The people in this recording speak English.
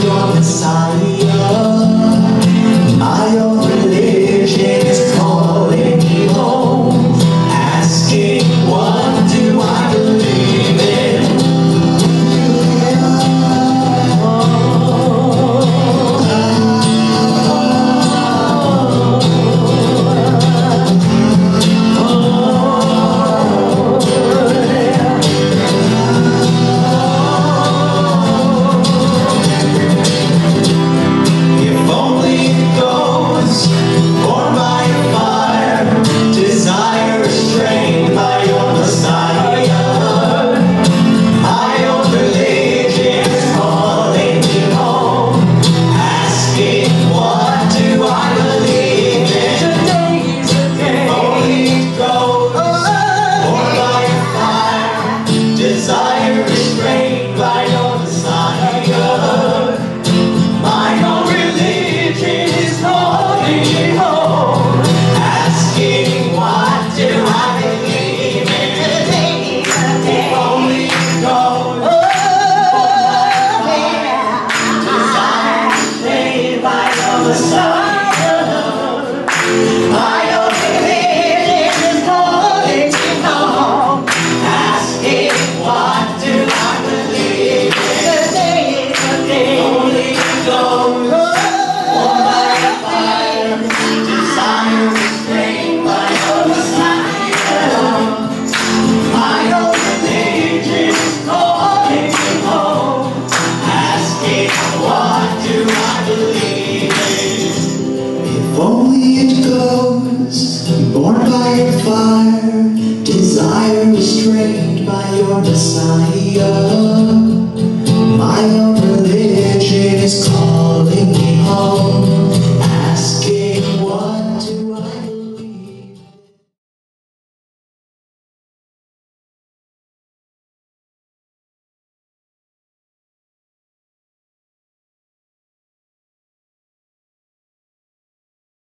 on the side. it goes, born by your fire, desire restrained by your Messiah.